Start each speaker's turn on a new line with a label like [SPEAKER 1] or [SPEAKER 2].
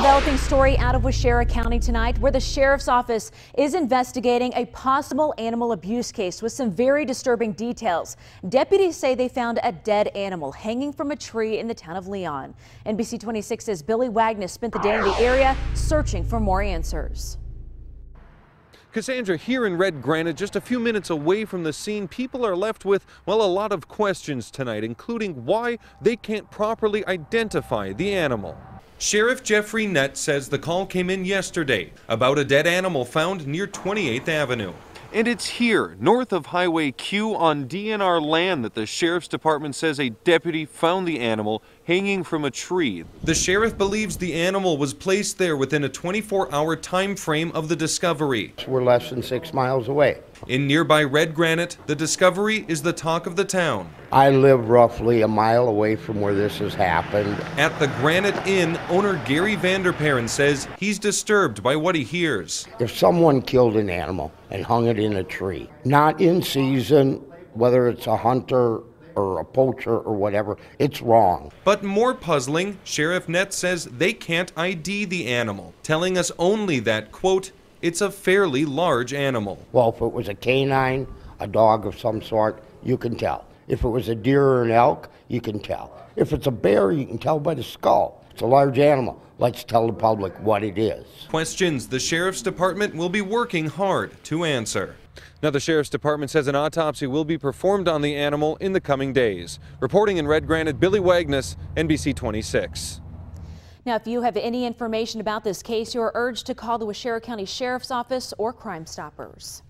[SPEAKER 1] developing story out of Waushara County tonight where the sheriff's office is investigating a possible animal abuse case with some very disturbing details. Deputies say they found a dead animal hanging from a tree in the town of Leon. NBC 26's Billy Wagner spent the day in the area searching for more answers.
[SPEAKER 2] Cassandra, here in Red Granite, just a few minutes away from the scene, people are left with, well, a lot of questions tonight, including why they can't properly identify the animal. Sheriff Jeffrey Nett says the call came in yesterday about a dead animal found near 28th Avenue. And it's here, north of Highway Q on DNR land, that the Sheriff's Department says a deputy found the animal hanging from a tree. The sheriff believes the animal was placed there within a 24 hour time frame of the discovery.
[SPEAKER 3] We're less than six miles away.
[SPEAKER 2] In nearby Red Granite, the discovery is the talk of the town.
[SPEAKER 3] I live roughly a mile away from where this has happened.
[SPEAKER 2] At the Granite Inn, owner Gary Vanderparen says he's disturbed by what he hears.
[SPEAKER 3] If someone killed an animal and hung it in a tree, not in season, whether it's a hunter or a poacher or whatever, it's wrong.
[SPEAKER 2] But more puzzling, Sheriff Nett says they can't ID the animal, telling us only that, quote, it's a fairly large animal.
[SPEAKER 3] Well, if it was a canine, a dog of some sort, you can tell. If it was a deer or an elk, you can tell. If it's a bear, you can tell by the skull. It's a large animal. Let's tell the public what it is.
[SPEAKER 2] Questions the Sheriff's Department will be working hard to answer. Now, the Sheriff's Department says an autopsy will be performed on the animal in the coming days. Reporting in Red Granite, Billy Wagner, NBC 26.
[SPEAKER 1] Now, if you have any information about this case, you're urged to call the Waushara County Sheriff's Office or Crime Stoppers.